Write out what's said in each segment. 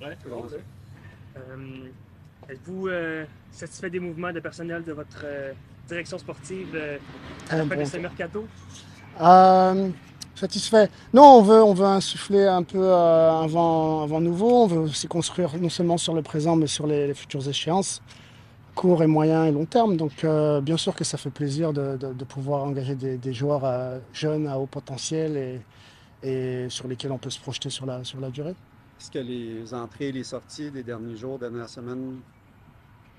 Ouais, Bon, c'est Euh, Êtes-vous euh, satisfait des mouvements de personnel de votre euh, direction sportive euh, à la fin bon de ce mercato? Euh, satisfait. Non, on veut, on veut insuffler un peu euh, un, vent, un vent nouveau. On veut aussi construire non seulement sur le présent, mais sur les, les futures échéances, court et moyen et long terme. Donc, euh, bien sûr que ça fait plaisir de, de- de pouvoir engager des, des joueurs euh, jeunes à haut potentiel et, et sur lesquels on peut se projeter sur la, sur la durée. Est-ce que les entrées et les sorties des derniers jours, dernières semaines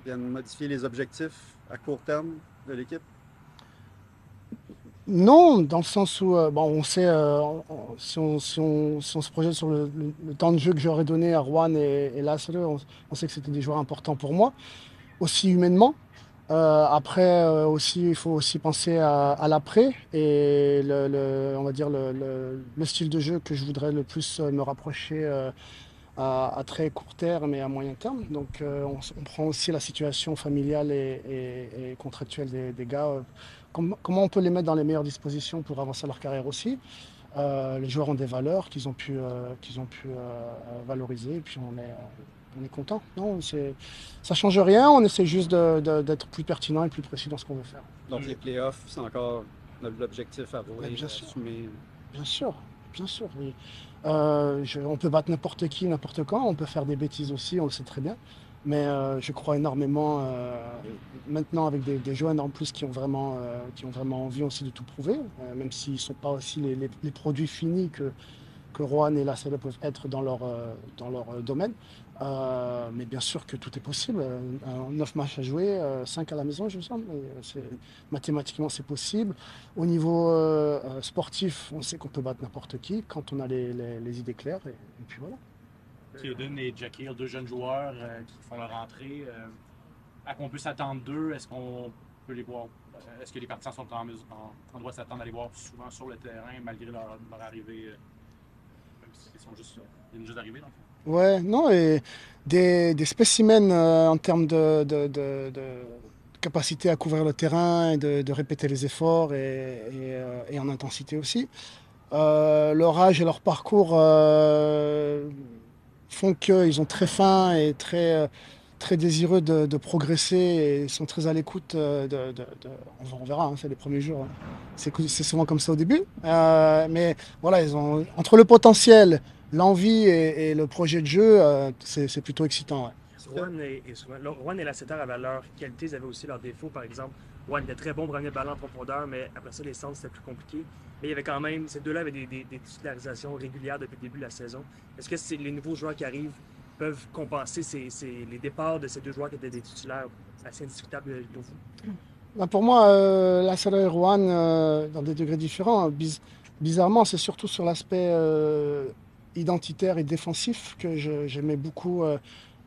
viennent modifier les objectifs à court terme de l'équipe? Non, dans le sens où euh, bon, on sait, euh, si, on, se projette sur le, temps de jeu que j'aurais donné à Juan et, et on sait que c'était des joueurs importants pour moi, aussi humainement. Euh, après, euh, aussi, il faut aussi penser à, l'après et le, on va dire le, le- le style de jeu que je voudrais le plus euh, me rapprocher à, très court terme et à moyen terme. Donc, on, prend aussi la situation familiale et, contractuelle des, gars. com- comment on peut les mettre dans les meilleures dispositions pour avancer leur carrière aussi. Les joueurs ont des valeurs qu'ils ont pu, qu'ils ont pu valoriser puis on est, on est content. Non, ça change rien. On essaie juste d'être plus pertinent et plus précis dans ce qu'on veut faire. Donc les playoffs, c'est encore l'objectif à bien sûr. assumer. Bien sûr, bien sûr. oui. Euh, je- on peut battre n'importe qui, n'importe quand. On peut faire des bêtises aussi, on le sait très bien. Mais euh, je crois énormément euh, maintenant avec des, des jeunes en plus qui ont vraiment, euh, qui ont vraiment envie aussi de tout prouver, euh, même s'ils ne sont pas aussi les, les- les produits finis que, que et Lascelles peuvent être dans leur, euh, dans leur euh, domaine. Euh, mais bien sûr que tout est possible. Euh, un- neuf matchs à jouer, 5 à la maison, je me. Et, euh, mathématiquement, c'est possible. Au niveau euh, euh, sportif, on sait qu'on peut battre n'importe qui quand on a les, idées claires. Et, et puis voilà. Theoden et Jack Hill, deux jeunes joueurs euh, qui font leur entrée. euh, à qu'on peut s'attendre d'eux, est-ce qu'on peut les voir? euh, Est-ce que les partisans sont en, en, en droit de s'attendre à les voir souvent sur le terrain malgré leur, arrivée? euh, s'ils sont juste, euh, ils viennent juste d'arriver, dans le? Ouais, non, et des, spécimens euh, en termes de, capacité à couvrir le terrain et de, répéter les efforts et, euh, en intensité aussi. Euh, leur âge et leur parcours font qu'ils ont très faim et très, très désireux de, progresser et sont très à l'écoute on, verra, hein, c'est les premiers jours. hein. C'est souvent comme ça au début. Mais voilà, ils ont, entre le potentiel, l'envie et, et le projet de jeu, euh, c'est plutôt excitant. ouais. Juan et, et Juan et Lasseter avaient leurs qualités, ils avaient aussi leurs défauts. Par exemple, Juan était très bon pour amener le ballon en profondeur, mais après ça, les centres, c'était plus compliqué. Mais il y avait quand même, ces deux-là avaient des, des, des titularisations régulières depuis le début de la saison. Est-ce que les nouveaux joueurs qui arrivent peuvent compenser ces, ces- les départs de ces deux joueurs qui étaient des titulaires assez indiscutables pour vous? Ben, pour moi, euh, Lascelles et Rouen, euh, dans des degrés différents, biz- bizarrement, c'est surtout sur l'aspect euh, identitaire et défensif que j'aimais beaucoup euh,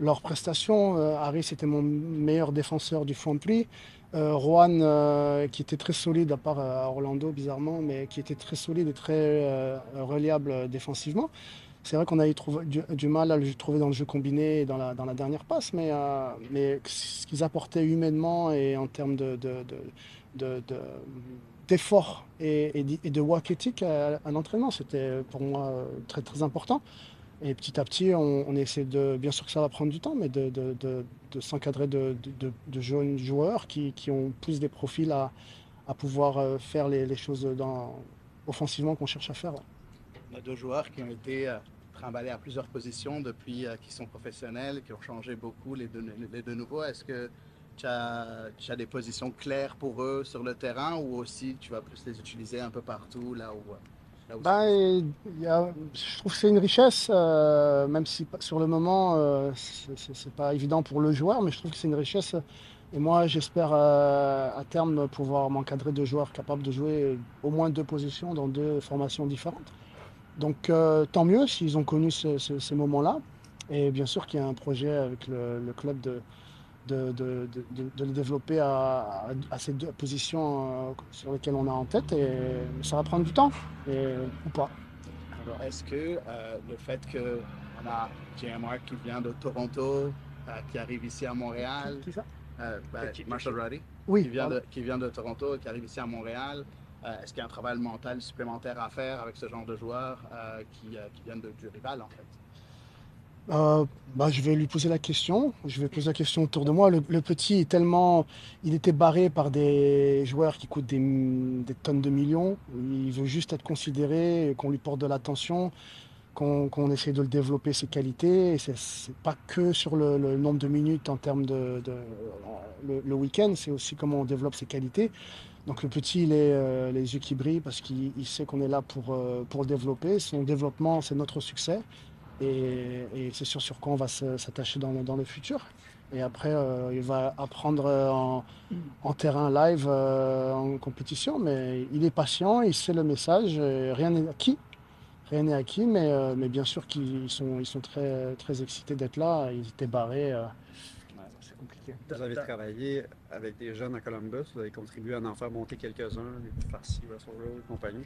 leurs prestations. Euh, Harry, c'était mon meilleur défenseur du front pli. Euh, Rouen, euh, qui était très solide, à part Orlando, bizarrement, mais qui était très solide et très reliable défensivement. C'est vrai qu'on a eu du, mal à le trouver dans le jeu combiné et dans la, dernière passe, mais, mais ce qu'ils apportaient humainement et en termes de- de- d'effort et, de work ethic à, l'entraînement, c'était pour moi euh, très très important. Et petit à petit, on, essaie de, bien sûr que ça va prendre du temps, mais de, s'encadrer de, jeunes joueurs qui, qui ont plus des profils à, à pouvoir euh, faire les, choses offensivement qu'on cherche à faire. On a deux joueurs qui ont été euh, trimballés à plusieurs positions depuis euh, qu'ils sont professionnels, qui ont changé beaucoup les deux, les deux nouveaux. Est-ce que tu as, as des positions claires pour eux sur le terrain ou aussi tu vas plus les utiliser un peu partout là où, là où Ben, y a- je trouve que c'est une richesse, euh, même si sur le moment, euh, c'est pas évident pour le joueur, mais je trouve que c'est une richesse. Et moi, j'espère euh, à terme pouvoir m'encadrer de joueurs capables de jouer au moins deux positions dans deux formations différentes. Donc, euh, tant mieux s'ils ont connu ce- ce- ces moments-là. Et bien sûr qu'il y a un projet avec le, le club de, de, de- de- le développer à, à- à ces deux positions euh, sur lesquelles on a en tête. Et ça va prendre du temps, et, ou pas. Alors, est-ce que euh, le fait qu'on a JMR qui vient de Toronto, euh, qui arrive ici à Montréal, Qui ça? euh, ben, Qui- Marshall Ruddy, Oui, qui, vient de, qui vient de Toronto, qui arrive ici à Montréal, euh, est-ce qu'il y a un travail mental supplémentaire à faire avec ce genre de joueurs euh, qui, euh, qui viennent de, du rival en fait? Euh, bah, je vais lui poser la question. Je vais poser la question autour de moi. Le, le petit est tellement, il était barré par des joueurs qui coûtent des, tonnes de millions. Il veut juste être considéré, qu'on lui porte de l'attention, qu'on qu'on essaie de le développer ses qualités. Et c'est pas que sur le, nombre de minutes en termes de, le, week-end, c'est aussi comment on développe ses qualités. Donc le petit, il est euh, les yeux qui brillent parce qu'il il sait qu'on est là pour, euh, pour le développer. Son développement, c'est notre succès. Et, et c'est sûr sur quoi on va s'attacher dans, le- dans le futur. Et après, euh, il va apprendre euh, en, en terrain live, euh, en compétition, mais il est patient, il sait le message, rien n'est acquis. Rien n'est acquis, mais, euh, mais bien sûr qu'ils sont, ils sont très, très excités d'être là. Ils étaient barrés. euh, ouais, c'est compliqué. Vous avez travaillé avec des jeunes à Columbus, vous avez contribué à en faire monter quelques-uns, les Farsi, Russell Rowe et compagnie.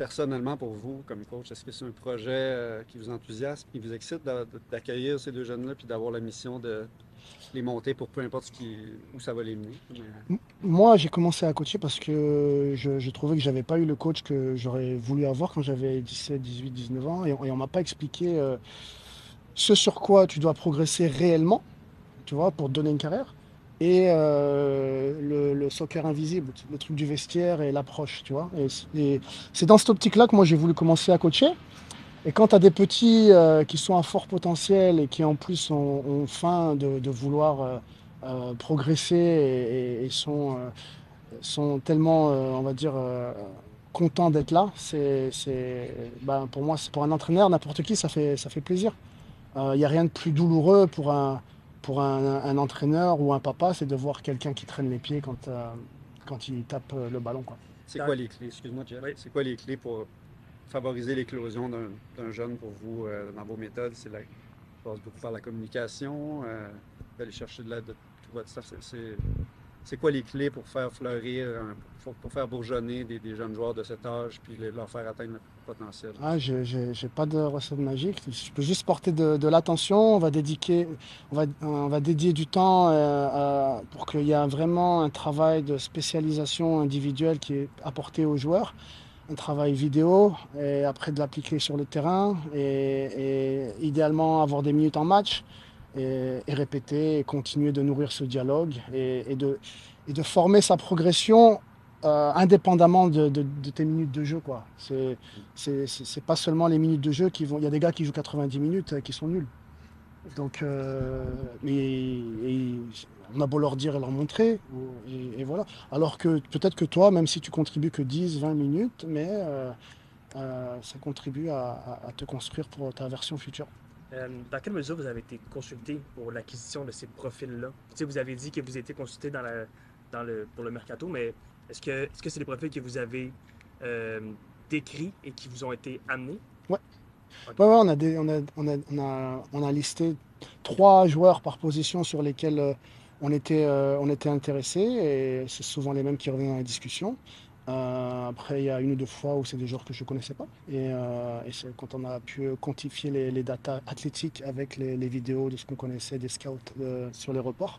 Personnellement, pour vous, comme coach, est-ce que c'est un projet euh, qui vous enthousiasme, qui vous excite d'a- d'accueillir ces deux jeunes-là, puis d'avoir la mission de les monter pour peu importe où ça va les mener? Moi, j'ai commencé à coacher parce que je, trouvais que j'avais pas eu le coach que j'aurais voulu avoir quand j'avais 17, 18, 19 ans. Et, on- et on m'a pas expliqué euh, ce sur quoi tu dois progresser réellement, tu vois, pour te donner une carrière. Et euh, le, soccer invisible, le truc du vestiaire et l'approche, tu vois. Et c'est dans cette optique-là que moi j'ai voulu commencer à coacher. Et quand tu as des petits euh, qui sont à fort potentiel et qui en plus ont, faim de, vouloir euh, progresser et, sont, sont tellement, on va dire, contents d'être là, c'est, ben, pour moi, c'est pour un entraîneur, n'importe qui, ça fait, ça fait plaisir. Il n'y a rien de plus douloureux pour un, pour un, un entraîneur ou un papa, c'est de voir quelqu'un qui traîne les pieds quand, euh, quand il tape euh, le ballon. Quoi. C'est quoi les clés, excuse-moi Jeff, Oui. c'est quoi les clés pour favoriser l'éclosion d'un d'un jeune pour vous euh, dans vos méthodes? C'est la, passe beaucoup par la communication, euh, d'aller chercher de l'aide de tout votre staff. C'est- C'est quoi les clés pour faire fleurir, un- pour, faire bourgeonner des, jeunes joueurs de cet âge puis leur faire atteindre leur potentiel? Ah, j'ai- j'ai pas de recette magique. Je peux juste porter de, l'attention. On va dédier, du temps euh, pour qu'il y ait vraiment un travail de spécialisation individuelle qui est apporté aux joueurs, un travail vidéo et après de l'appliquer sur le terrain et, et idéalement avoir des minutes en match et, et répéter et continuer de nourrir ce dialogue et, et de, et former sa progression euh, indépendamment de, tes minutes de jeu. quoi. C'est pas seulement les minutes de jeu qui vont. Il y a des gars qui jouent 90 minutes euh, qui sont nuls. Donc, euh, et on a beau leur dire et leur montrer, et, et voilà. Alors que peut-être que toi, même si tu contribues que 10, 20 minutes, mais ça contribue à te construire pour ta version future. Euh, dans quelle mesure vous avez été consulté pour l'acquisition de ces profils-là? Tu sais, vous avez dit que vous étiez consulté dans la, dans le, pour le mercato, mais est-ce que est-ce que c'est des profils que vous avez euh, décrits et qui vous ont été amenés? Ouais, ouais, on a, des, on, a, on, a, on, a, on a listé trois joueurs par position sur lesquels euh, on était, euh, on était intéressé et c'est souvent les mêmes qui reviennent dans la discussion. Euh, après, il y a une ou deux fois où c'est des joueurs que je ne connaissais pas. Et, euh, et c'est quand on a pu quantifier les, les datas athlétiques avec les, les vidéos de ce qu'on connaissait des scouts euh, sur les reports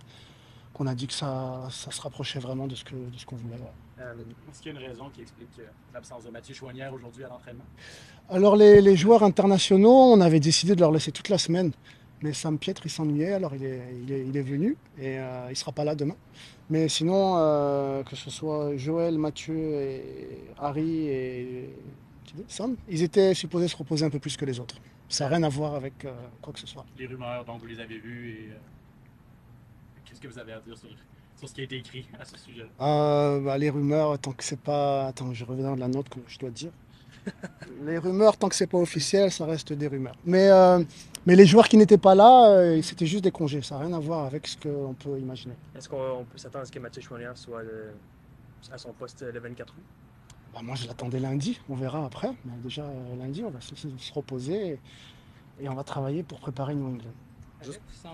qu'on a dit que ça, ça se rapprochait vraiment de ce qu'on voulait. Euh, Est-ce qu'il y a une raison qui explique l'absence de Mathieu Chouanière aujourd'hui à l'entraînement? Alors les, les joueurs internationaux, on avait décidé de leur laisser toute la semaine. Mais Sam Pietre, il s'ennuyait, alors il est, il est, il est venu et euh, il sera pas là demain. Mais sinon, euh, que ce soit Joël, Mathieu, et Harry et Sam, ils étaient supposés se reposer un peu plus que les autres. Ça n'a rien à voir avec euh, quoi que ce soit. Les rumeurs, donc vous les avez vues et qu'est-ce que vous avez à dire sur, sur ce qui a été écrit à ce sujet-là? Euh, bah, les rumeurs, tant que c'est pas... Attends, je reviens de la note que je dois dire. les rumeurs, tant que c'est pas officiel, ça reste des rumeurs. Mais, euh, mais les joueurs qui n'étaient pas là, euh, c'était juste des congés. Ça n'a rien à voir avec ce qu'on peut imaginer. est-ce qu'on on peut s'attendre à ce que Mathieu Chouanière soit le- à son poste le 24 août? Bah, moi, je l'attendais lundi. On verra après. Mais déjà, euh, lundi, on va se, se reposer et, et on va travailler pour préparer New England. Avec ou sans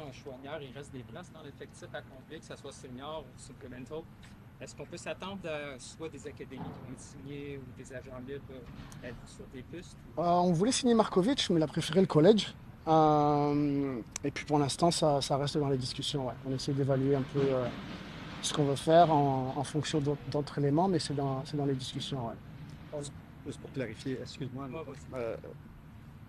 il reste des places dans l'effectif à combler, que ce soit senior ou supplemental. Est-ce qu'on peut s'attendre à soit des académies qui vont signées ou des agents libres euh, être sur des pistes? Euh, on voulait signer Markovic, mais il a préféré le collège. Euh, et puis pour l'instant, ça, ça reste dans les discussions. ouais. On essaie d'évaluer un peu euh, ce qu'on veut faire en, en fonction d'autres éléments, mais c'est dans, c'est dans les discussions. ouais. Juste pour clarifier, excuse-moi, euh,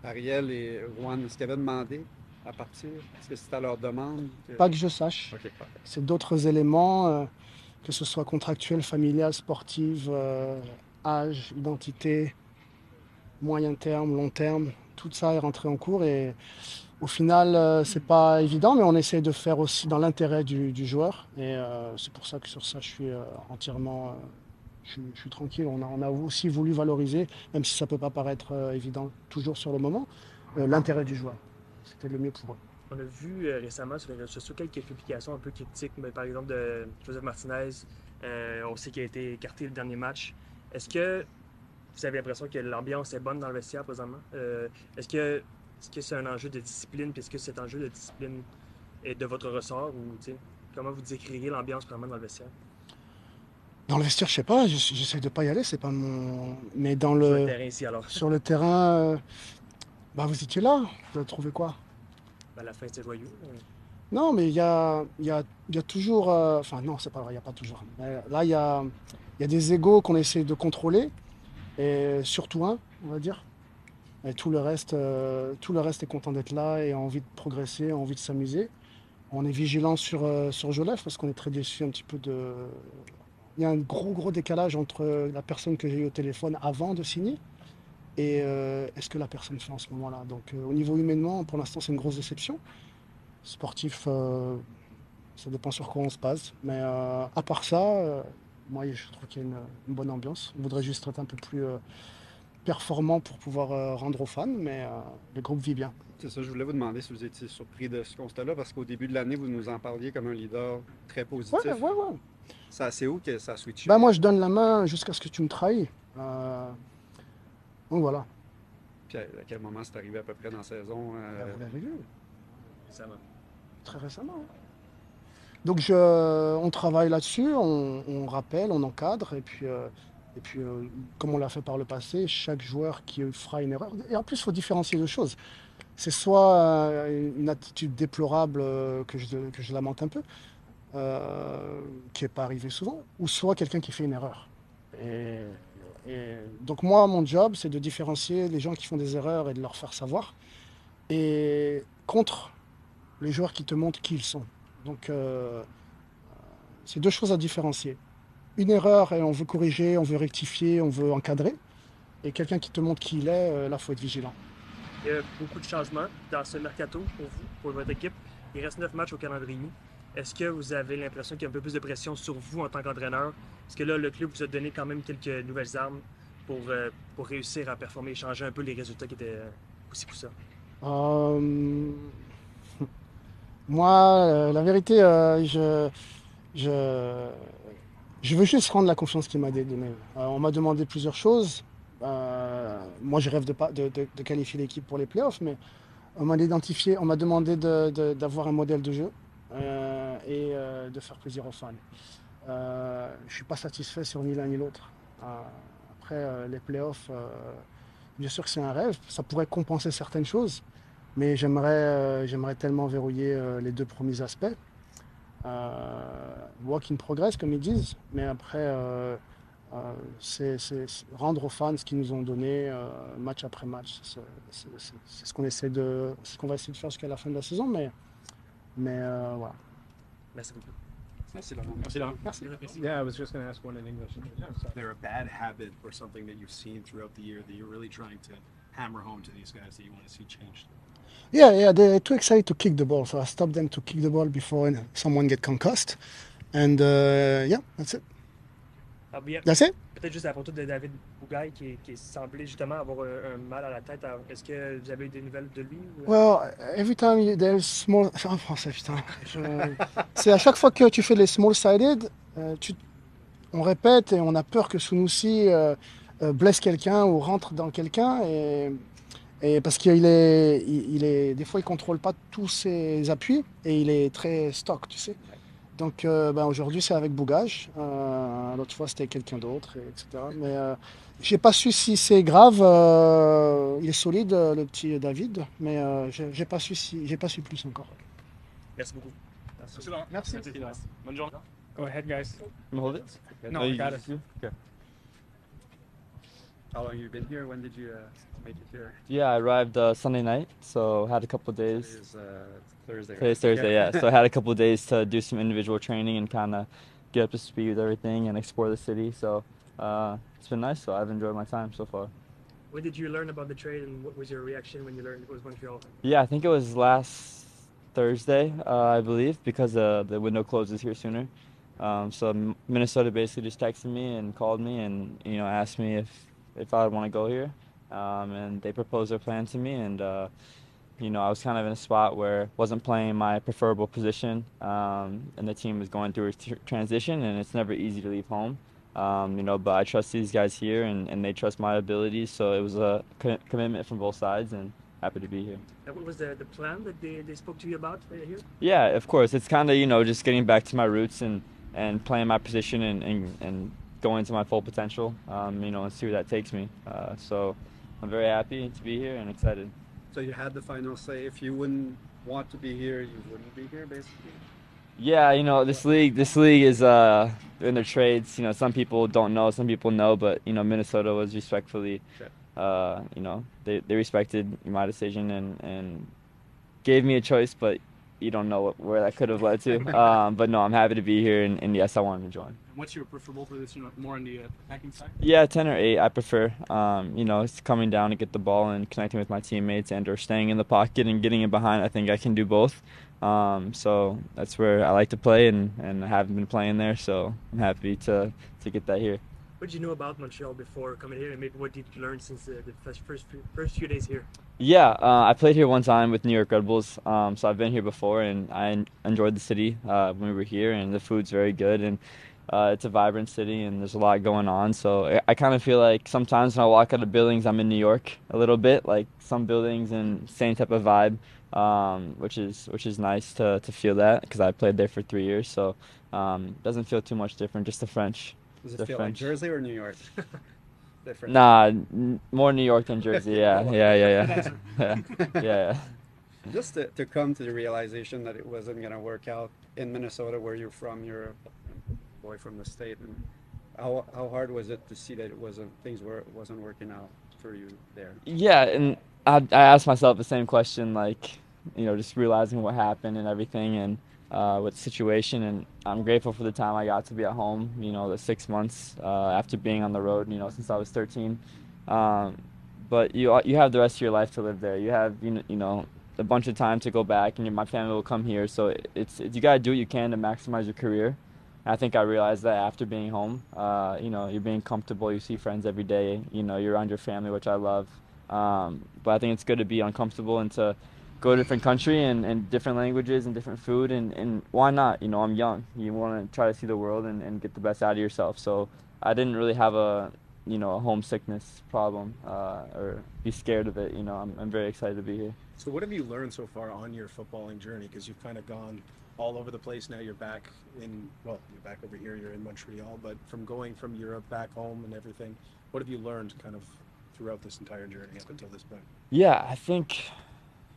Ariel et Juan, est-ce qu'ils avaient demandé à partir? Est-ce que c'était à leur demande? que- Pas que je sache. C'est d'autres éléments, euh, que ce soit contractuel, familial, sportif, euh, âge, identité, moyen terme, long terme. Tout ça est rentré en cours et au final, euh, c'est pas évident, mais on essaie de faire aussi dans l'intérêt du, joueur. Et euh, c'est pour ça que sur ça, je suis euh, entièrement. je, suis- tranquille. On a, aussi voulu valoriser, même si ça peut pas paraître évident toujours sur le moment, l'intérêt du joueur. C'était le mieux pour eux. On a vu euh, récemment sur les réseaux sociaux quelques publications un peu critiques, mais par exemple de Joseph Martinez. euh, on sait qu'il a été écarté le dernier match. Est-ce que vous avez l'impression que l'ambiance est bonne dans le vestiaire présentement? Euh, est-ce que est-ce que c'est un enjeu de discipline? Puis est-ce que cet enjeu de discipline est de votre ressort? Ou comment vous décririez l'ambiance vraiment dans le vestiaire? Dans le vestiaire, je sais pas, je- j'essaie de pas y aller, c'est pas mon. Mais dans Sur le le. terrain ici alors. Sur le terrain, euh, bah vous étiez là, vous avez trouvé quoi? À la fin, c'était joyeux. Non, mais il y a, y a, y a toujours. euh, Enfin, non, c'est pas vrai, il n'y a pas toujours. Là, il y a, y a des égaux qu'on essaie de contrôler, et surtout un, on va dire. Et tout le reste, euh, tout le reste est content d'être là et a envie de progresser, a envie de s'amuser. On est vigilant sur, euh, sur Jolef parce qu'on est très déçu un petit peu de. Il y a un gros, gros décalage entre la personne que j'ai eu au téléphone avant de signer et euh, est-ce que la personne fait en ce moment-là? Donc, euh, au niveau humainement, pour l'instant, c'est une grosse déception. Sportif, euh, ça dépend sur quoi on se base. Mais à part ça, moi, je trouve qu'il y a une, une bonne ambiance. On voudrait juste être un peu plus performant pour pouvoir rendre aux fans, mais le groupe vit bien. C'est ça, je voulais vous demander si vous étiez surpris de ce constat-là, parce qu'au début de l'année, vous nous en parliez comme un leader très positif. Ouais, ouais, ouais. Ça, c'est où que ça a switché? Ben, moi, je donne la main jusqu'à ce que tu me trahis. Euh, donc voilà. Puis à, quel moment c'est arrivé à peu près dans la saison? euh, Ben, vu. récemment. Très récemment. hein. Donc je, on travaille là-dessus, on, on rappelle, on encadre, et puis, euh, et puis euh, comme on l'a fait par le passé, chaque joueur qui fera une erreur. Et en plus, il faut différencier deux choses. C'est soit euh, une attitude déplorable que, je, que je lamente un peu, qui n'est pas arrivé souvent, ou soit quelqu'un qui fait une erreur. Et, et donc moi, mon job, c'est de différencier les gens qui font des erreurs et de leur faire savoir, et contre les joueurs qui te montrent qui ils sont. Donc, euh, c'est deux choses à différencier. Une erreur et on veut corriger, on veut rectifier, on veut encadrer. Et quelqu'un qui te montre qui il est, euh, là, il faut être vigilant. Il y a beaucoup de changements dans ce mercato pour vous, pour votre équipe. Il reste neuf matchs au calendrier. Est-ce que vous avez l'impression qu'il y a un peu plus de pression sur vous en tant qu'entraîneur? Parce que là, le club vous a donné quand même quelques nouvelles armes pour, euh, pour réussir à performer et changer un peu les résultats qui étaient euh, aussi ça. Euh, Moi, la vérité, je, je, veux juste rendre la confiance qu'il m'a donnée. On m'a demandé plusieurs choses. Moi, je rêve de, de, de- qualifier l'équipe pour les playoffs, mais on m'a identifié, on m'a demandé de- de- d'avoir un modèle de jeu et euh, de faire plaisir aux fans. Euh, je suis pas satisfait sur ni l'un ni l'autre. Euh, après, euh, les playoffs, euh, bien sûr que c'est un rêve, ça pourrait compenser certaines choses. Mais j'aimerais euh, j'aimerais tellement verrouiller euh, les deux premiers aspects. Euh, work in progress, comme ils disent. Mais après, euh, euh, c'est rendre aux fans ce qu'ils nous ont donné euh, match après match. C'est ce qu'on essaie de, ce qu'on va essayer de faire jusqu'à la fin de la saison. Mais, mais euh, voilà. Merci beaucoup. Merci, Laurent. Merci, Laurent. Merci. Yeah, I was just going to ask one in English. Is there a bad habit or something that you've seen throughout the year that you're really trying to hammer home to these guys that you want to see changed? Yeah, yeah, they're too excited to kick the ball, so I stop them to kick the ball before someone get concussed. And uh, yeah, that's it. That's it. Peut-être juste à propos de David Bougaille qui, qui semblait justement avoir un, un mal à la tête. Est-ce que vous avez eu des nouvelles de lui? ou- Well, every time you, there's small. En français, putain. Je- C'est à chaque fois que tu fais les small-sided, euh, tu- on répète et on a peur que Sunusi euh, euh, blesse quelqu'un ou rentre dans quelqu'un. Et, et parce qu'il est, il, il est. Des fois, il contrôle pas tous ses appuis et il est très stock, tu sais. Donc euh, ben, aujourd'hui, c'est avec Bougage. Euh, L'autre fois, c'était quelqu'un d'autre, et etc. Mais euh, j'ai pas su si c'est grave. euh, il est solide, le petit David, mais euh, j'ai pas su si, j'ai pas su plus encore. Merci beaucoup. Merci. Merci. Laurent. Bonne journée. Go ahead, guys. Can hold it? No, you got it. Okay. How long you been here? When did you uh, make it here? Yeah, I arrived uh, Sunday night, so had a couple days. Today's uh, Thursday. right? Today's Thursday, yeah. So I had a couple days to do some individual training and kind of get up to speed with everything and explore the city. So uh, it's been nice. So I've enjoyed my time so far. When did you learn about the trade, and what was your reaction when you learned it was Montreal? Yeah, I think it was last Thursday, uh, I believe, because uh, the window closes here sooner. Um, so Minnesota basically just texted me and called me and you know asked me if if I would want to go here, um, and they proposed their plan to me, and uh, you know I was kind of in a spot where wasn't playing my preferable position, um, and the team was going through a transition, and it's never easy to leave home. Um, you know, but I trust these guys here, and, and they trust my abilities, so it was a co- commitment from both sides, and happy to be here. What was the, the plan that they, they spoke to you about uh, here? Yeah, of course. It's kind of you know just getting back to my roots and and playing my position and and, and going to my full potential. Um, you know, and see where that takes me. Uh, so I'm very happy to be here and excited. So you had the final say. If you wouldn't want to be here, you wouldn't be here, basically. Yeah, you know this league. This league is uh in their trades. You know, some people don't know, some people know, but you know Minnesota was respectfully, uh, you know, they they respected my decision and and gave me a choice, but you don't know what, where that could have led to. um, but no, I'm happy to be here, and, and yes, I wanted to join. What's your preferable position? More on the uh, attacking side? Yeah, ten or eight, I prefer. Um, you know, it's coming down to get the ball and connecting with my teammates, and or staying in the pocket and getting it behind. I think I can do both. Um, so that's where I like to play, and, and I haven't been playing there, so I'm happy to to get that here. What did you know about Montreal before coming here, and maybe what did you learn since the, the first, first few- first few days here? Yeah, uh, I played here one time with New York Red Bulls, um, so I've been here before, and I enjoyed the city uh, when we were here, and the food's very good, and uh, it's a vibrant city, and there's a lot going on. So I, I kind of feel like sometimes when I walk out of buildings, I'm in New York a little bit, like some buildings and same type of vibe, um, which is which is nice to to feel that because I played there for three years, so um, doesn't feel too much different, just the French. Does it The feel French. like Jersey or New York? Different. Nah, n- more New York than Jersey. Yeah, yeah, yeah, yeah, yeah, yeah. Just to, to come to the realization that it wasn't going to work out in Minnesota, where you're from, you're a boy from the state, and how how hard was it to see that it wasn't things were wasn't working out for you there? Yeah, and I, I asked myself the same question, like, you know, just realizing what happened and everything, and uh, with the situation. And I'm grateful for the time I got to be at home. You know, the six months uh, after being on the road. You know, since I was 13. Um, but you you have the rest of your life to live there. You have you know, you know a bunch of time to go back, and my family will come here. So it, it's, it's you gotta do what you can to maximize your career. I think I realized that after being home. Uh, you know, you're being comfortable. You see friends every day. You know, you're around your family, which I love. Um, but I think it's good to be uncomfortable and to go to a different country and, and different languages and different food and, and why not? You know, I'm young. You want to try to see the world and, and get the best out of yourself. So I didn't really have a you know a homesickness problem uh, or be scared of it. You know, I'm, I'm very excited to be here. So, what have you learned so far on your footballing journey? Because you've kind of gone all over the place. Now you're back in, well, you're back over here. You're in Montreal, but from going from Europe back home and everything, what have you learned kind of throughout this entire journey up until this point? Yeah, I think,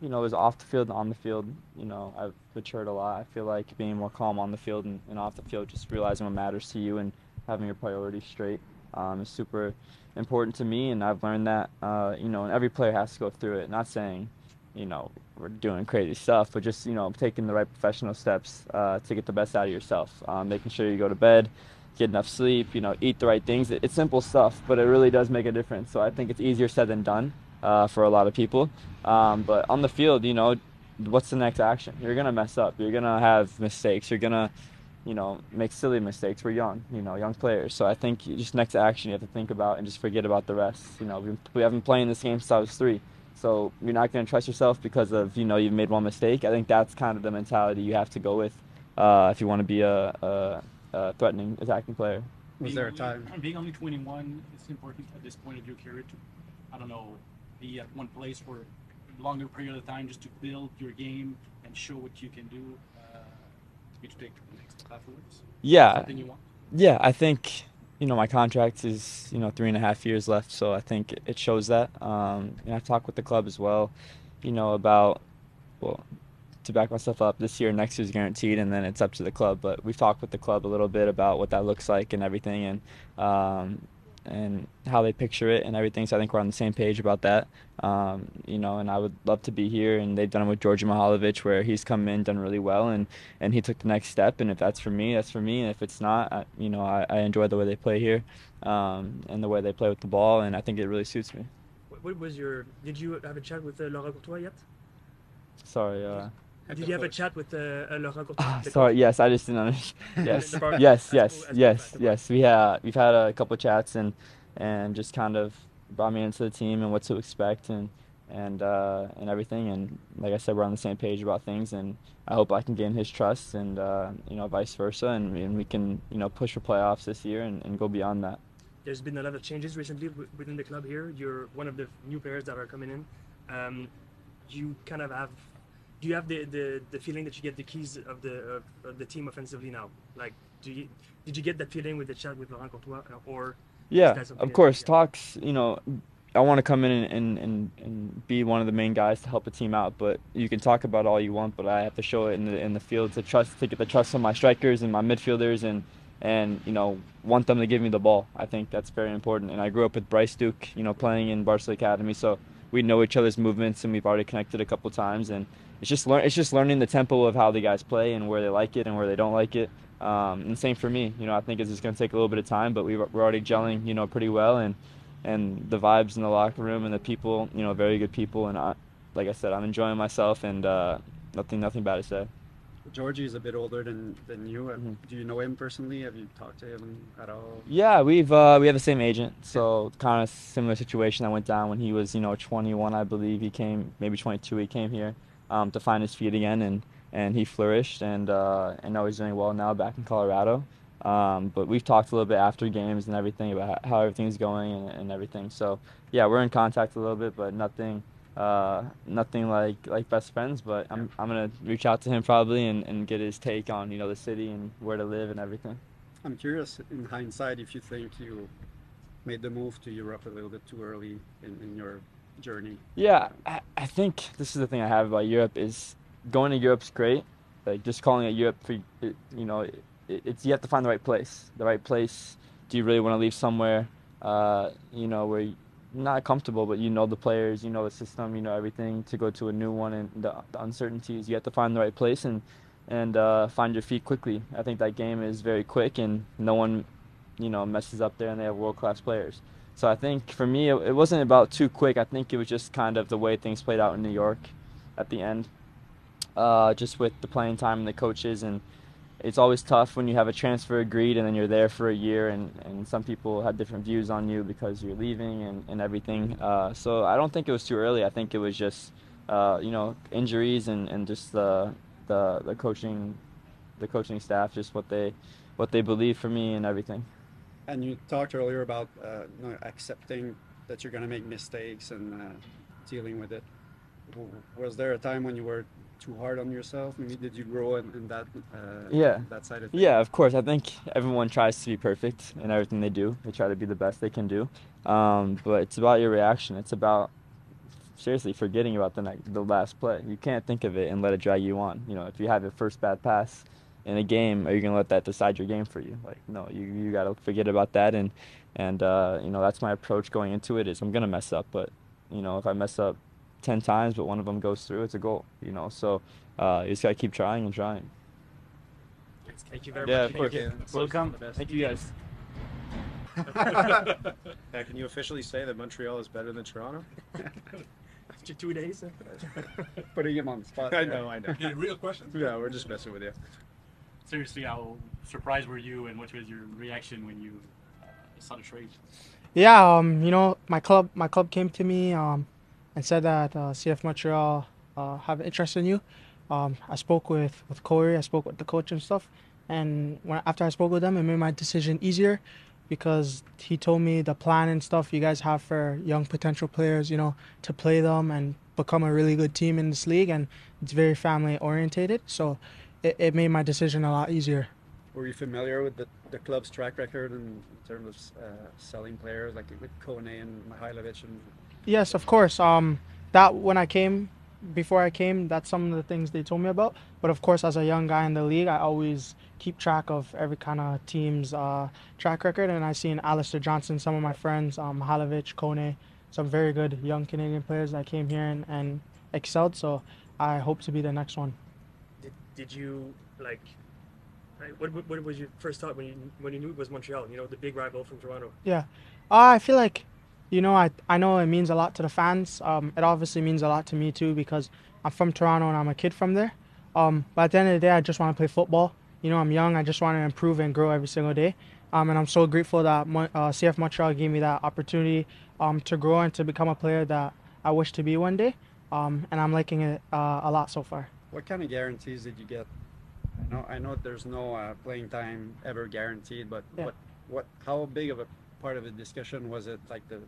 you know, it was off the field and on the field. You know, I've matured a lot. I feel like being more calm on the field and, and off the field, just realizing what matters to you and having your priorities straight um, is super important to me. And I've learned that, uh, you know, and every player has to go through it. Not saying, you know, we're doing crazy stuff, but just, you know, taking the right professional steps uh, to get the best out of yourself. Um, making sure you go to bed, get enough sleep, you know, eat the right things. It, it's simple stuff, but it really does make a difference. So I think it's easier said than done uh, for a lot of people. Um, but on the field, you know, what's the next action? You're gonna mess up. You're gonna have mistakes. You're gonna, you know, make silly mistakes. We're young, you know, young players. So I think just next action you have to think about and just forget about the rest. You know, we, we haven't been playing this game since I was three. So you're not gonna trust yourself because of you know you've made one mistake. I think that's kind of the mentality you have to go with uh, if you want to be a, a, a threatening attacking player. Was Being there a only- time? Being only 21, it's important at this point of your career to, I don't know, be at one place for a longer period of time just to build your game and show what you can do. Uh, you to take the next step afterwards. Yeah, you want. Yeah, I think you know my contract is you know three and a half years left, so I think it shows that. Um, and I've talked with the club as well, you know about well to back myself up this year, next year's guaranteed, and then it's up to the club. But we've talked with the club a little bit about what that looks like and everything, and um, and how they picture it and everything. So I think we're on the same page about that. Um, you know, and I would love to be here. And they've done it with Djordje Mihailovic, where he's come in, done really well, and and he took the next step. And if that's for me, that's for me. And if it's not, I, you know, I, I enjoy the way they play here, um, and the way they play with the ball, and I think it really suits me. What, was your? Did you have a chat with uh, Laurent Courtois yet? Sorry. Uh, Did you have a chat with uh, uh, Laurent Courtois? The sorry. Yes, I just didn't understand. Yes, yes, yes, yes, well as the yes. We had we've had a couple chats and and just kind of brought me into the team and what to expect and and uh, and everything. And like I said, we're on the same page about things. And I hope I can gain his trust and uh, you know vice versa. And, and we can you know push for playoffs this year and, and go beyond that. There's been a lot of changes recently within the club here. You're one of the new players that are coming in. Um, you kind of have. Do you have the, the, the feeling that you get the keys of the of, the team offensively now? Like, do you did you get that feeling with the chat with Laurent Courtois, uh, or Yeah, of course. Talks, you know, I want to come in and, and, and, and be one of the main guys to help a team out. But you can talk about all you want, but I have to show it in the in the field to trust to get the trust of my strikers and my midfielders and and you know want them to give me the ball. I think that's very important. And I grew up with Bryce Duke, you know, playing in Barcelona Academy, so we know each other's movements and we've already connected a couple times. And it's just learn it's just learning the tempo of how the guys play and where they like it and where they don't like it. Um, and same for me. You know, I think it's just going to take a little bit of time, but we we're already gelling, you know, pretty well, and and the vibes in the locker room and the people, you know, very good people, and I, like I said, I'm enjoying myself, and uh, nothing nothing bad to say. Georgie is a bit older than, than you. Mhm. Do you know him personally? Have you talked to him at all? Yeah, we've uh, we have the same agent, so kind of similar situation that went down when he was you know 21, I believe. He came maybe 22. He came here um, to find his feet again, and and he flourished, and uh, and now he's doing well now back in Colorado. Um, but we've talked a little bit after games and everything about how everything's going and, and everything. So yeah, we're in contact a little bit, but nothing uh, nothing like like best friends. But I'm I'm gonna reach out to him probably and, and get his take on you know the city and where to live and everything. I'm curious, in hindsight, if you think you made the move to Europe a little bit too early in, in your journey. Yeah, I, I think this is the thing I have about Europe is going to Europe's great. Like just calling it Europe for you know, it, it's you have to find the right place. The right place. Do you really want to leave somewhere, uh, you know, where you're not comfortable, but you know the players, you know the system, you know everything. To go to a new one and the, the uncertainties, you have to find the right place and and uh, find your feet quickly. I think that game is very quick and no one, you know, messes up there, and they have world class players. So I think for me, it, wasn't about too quick. I think it was just kind of the way things played out in New York at the end, uh, just with the playing time and the coaches. And it's always tough when you have a transfer agreed and then you're there for a year, and, and some people had different views on you because you're leaving and, and everything. Uh, so I don't think it was too early. I think it was just, uh, you know, injuries and, and just the, the, the coaching, the coaching staff, just what they, what they believe for me and everything. And you talked earlier about uh, you know, accepting that you're going to make mistakes and uh, dealing with it. Was there a time when you were too hard on yourself? Maybe did you grow in, in that uh, Yeah. that side of things? Yeah, of course. I think everyone tries to be perfect in everything they do. They try to be the best they can do. Um, but it's about your reaction. It's about seriously forgetting about the next, the last play. You can't think of it and let it drag you on. You know, if you have your first bad pass in a game, are you gonna let that decide your game for you? Like, no, you you gotta forget about that. And and uh, you know that's my approach going into it. Is I'm gonna mess up, but you know if I mess up ten times, but one of them goes through, it's a goal. You know, so uh, you just gotta keep trying and trying. Thank you very Yeah, much. of course. Thank you. Welcome. Thank you guys. Yeah, can you officially say that Montreal is better than Toronto? After two days. Putting him on the spot. I know, I know. Yeah, real question. Yeah, we're just messing with you. Seriously, how surprised were you, and what was your reaction when you uh, saw the trade? Yeah, um, you know, my club, my club came to me um, and said that uh, CF Montreal uh, have interest in you. Um, I spoke with with Corey, I spoke with the coach and stuff, and when after I spoke with them, it made my decision easier because he told me the plan and stuff you guys have for young potential players, you know, to play them and become a really good team in this league, and it's very family orientated. So it, it made my decision a lot easier. Were you familiar with the, the club's track record in terms of uh, selling players, like with Kone and Mihailovic? And Yes, of course. Um, that when I came, before I came, that's some of the things they told me about. But of course, as a young guy in the league, I always keep track of every kind of team's uh, track record. And I seen Alistair Johnston, some of my friends, um, Halovich, Kone, some very good young Canadian players that came here and, and excelled. So I hope to be the next one. Did, you like? What, what, was your first thought when you when you knew it was Montreal? You know, the big rival from Toronto. Yeah, uh, I feel like, you know, I I know it means a lot to the fans. Um, it obviously means a lot to me too because I'm from Toronto and I'm a kid from there. Um, but at the end of the day, I just want to play football. You know, I'm young. I just want to improve and grow every single day. Um, and I'm so grateful that uh, CF Montreal gave me that opportunity um, to grow and to become a player that I wish to be one day. Um, and I'm liking it uh, a lot so far. What kind of guarantees did you get? I know, I know there's no uh, playing time ever guaranteed, but Yeah. what, what, how big of a part of the discussion was it? Like the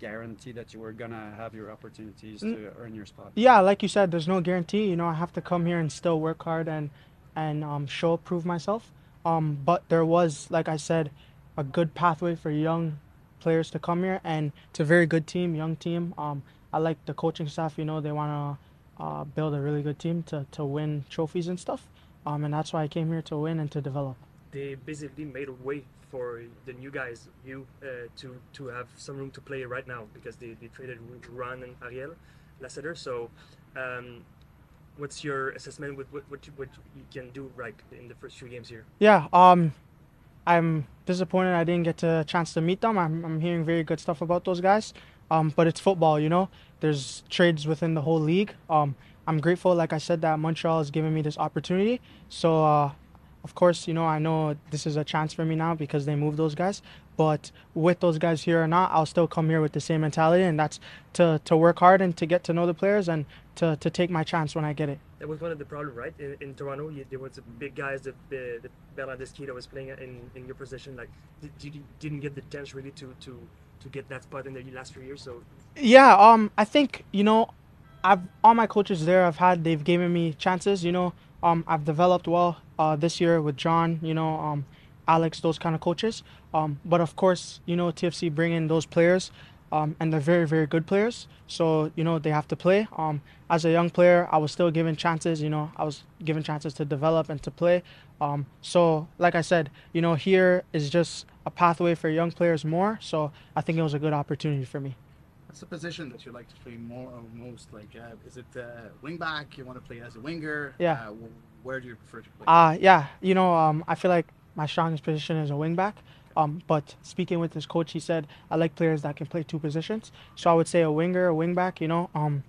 guarantee that you were gonna have your opportunities Mm. to earn your spot? Yeah, like you said, there's no guarantee. You know, I have to come here and still work hard and and um, show prove myself. Um, but there was, like I said, a good pathway for young players to come here, and it's a very good team, young team. Um, I like the coaching staff. You know, they want to uh, build a really good team to to win trophies and stuff. Um, and that's why I came here to win and to develop. They basically made a way for the new guys, you, uh, to to have some room to play right now because they, they traded Ruan and Ariel Lassiter. So. Um, What's your assessment with what, what, you, what you can do right in the first few games here? Yeah, um, I'm disappointed I didn't get a chance to meet them. I'm, I'm hearing very good stuff about those guys. Um, but it's football, you know. There's trades within the whole league. Um, I'm grateful, like I said, that Montreal has given me this opportunity. So, uh, of course, you know, I know this is a chance for me now because they moved those guys. But with those guys here or not, I'll still come here with the same mentality, and that's to, to work hard and to get to know the players and to, to take my chance when I get it. That was one of the problems, right? In, in Toronto, you, there was the big guys, the the, the that was playing in, in your position. Like, did, you didn't get the chance really to, to, to get that spot in the last few years. So Yeah, um, I think you know, I've all my coaches there. I've had they've given me chances. You know, um, I've developed well uh, this year with John. You know, um, Alex, those kind of coaches. Um, but of course, you know, TFC bring in those players, um, and they're very very good players. So you know they have to play. Um, as a young player, I was still given chances. You know, I was given chances to develop and to play. Um, so like I said, you know, here is just a pathway for young players more. So I think it was a good opportunity for me. What's the position that you like to play more or most? Like, uh, is it uh, wing back? You want to play as a winger? Yeah. Uh, where do you prefer to play? Uh, yeah, you know, um, I feel like my strongest position is a wing back. Um, but speaking with his coach, he said I like players that can play two positions. So I would say a winger, a wing back. You know, um,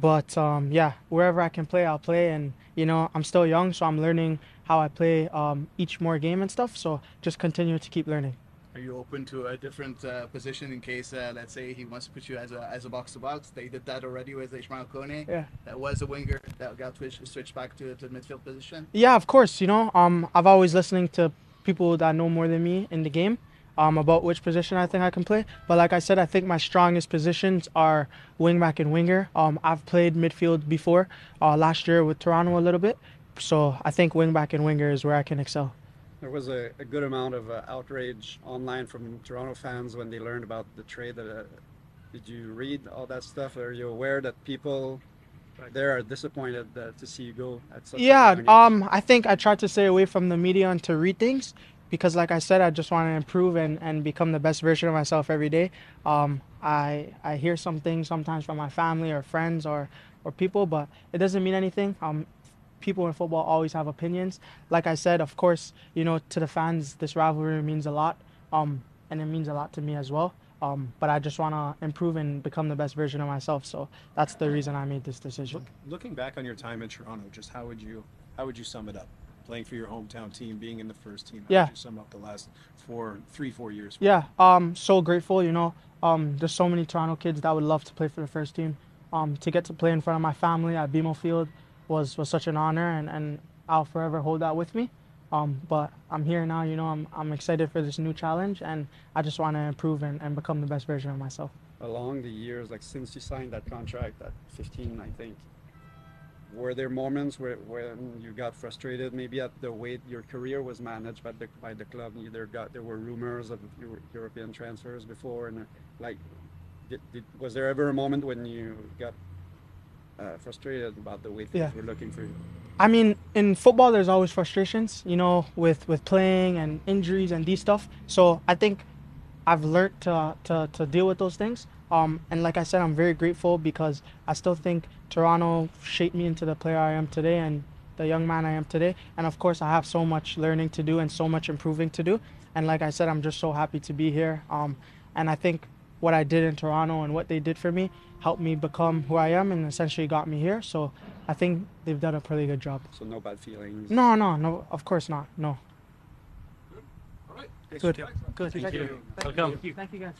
but um, yeah, wherever I can play, I'll play. And you know, I'm still young, so I'm learning how I play um, each more game and stuff. So just continue to keep learning. Are you open to a different uh, position in case, uh, let's say, he wants to put you as a as a box to box? They did that already with Ismael Kone. Yeah. That was a winger that got switched switched back to to the midfield position. Yeah, of course. You know, um, I've always listening to people that know more than me in the game um, about which position I think I can play. But like I said, I think my strongest positions are wingback and winger. Um, I've played midfield before, uh, last year with Toronto a little bit. So I think wingback and winger is where I can excel. There was a, a good amount of uh, outrage online from Toronto fans when they learned about the trade. Uh, did you read all that stuff? Are you aware that people there are disappointed uh, to see you go at such a Yeah, um, I think I try to stay away from the media and to read things because, like I said, I just want to improve and, and become the best version of myself every day. Um, I I hear some things sometimes from my family or friends or or people, but it doesn't mean anything. Um, people in football always have opinions. Like I said, of course, you know, to the fans, this rivalry means a lot. Um, and it means a lot to me as well. Um, but I just want to improve and become the best version of myself. So that's the reason I made this decision. Look, looking back on your time in Toronto, just how would you how would you sum it up? Playing for your hometown team, being in the first team. How Yeah. Would you sum up the last four, three, four years. Yeah, um, so grateful. You know, um, there's so many Toronto kids that would love to play for the first team. Um, to get to play in front of my family at BMO Field was was such an honor, and, and I'll forever hold that with me. Um, but I'm here now. You know, I'm I'm excited for this new challenge, and I just want to improve and, and become the best version of myself. along the years, like since you signed that contract at 15, I think, were there moments where when you got frustrated, maybe at the way your career was managed by the by the club? Either got there were rumors of European transfers before, and like, did, did, was there ever a moment when you got uh, frustrated about the way things Yeah. were looking for you? I mean, in football, there's always frustrations, you know, with with playing and injuries and these stuff. So I think I've learned to to, to deal with those things. Um, and like I said, I'm very grateful because I still think Toronto shaped me into the player I am today and the young man I am today. And of course, I have so much learning to do and so much improving to do. And like I said, I'm just so happy to be here. Um, and I think what I did in Toronto and what they did for me helped me become who I am and essentially got me here. So I think they've done a pretty good job. So no bad feelings. No, no, no. Of course not. No. Good. All right. Good. Good. Thank you. Thank Welcome. you. Thank you guys.